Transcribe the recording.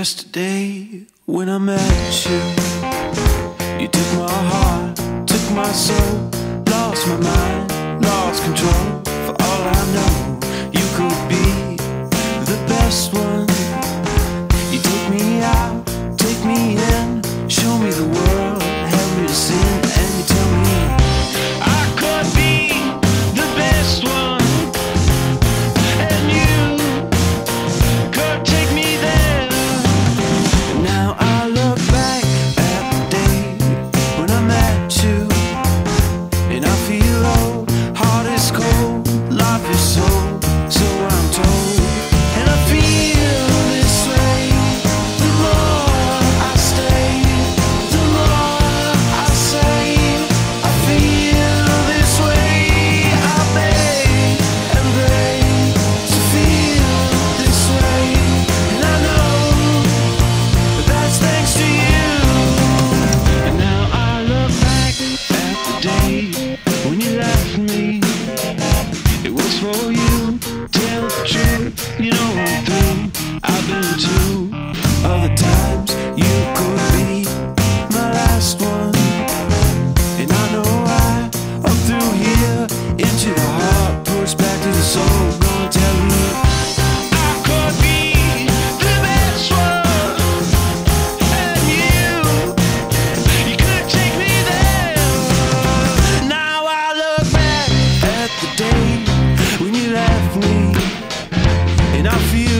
yesterday when I met you. You took my heart, took my soul, lost my mind, lost control. and I feel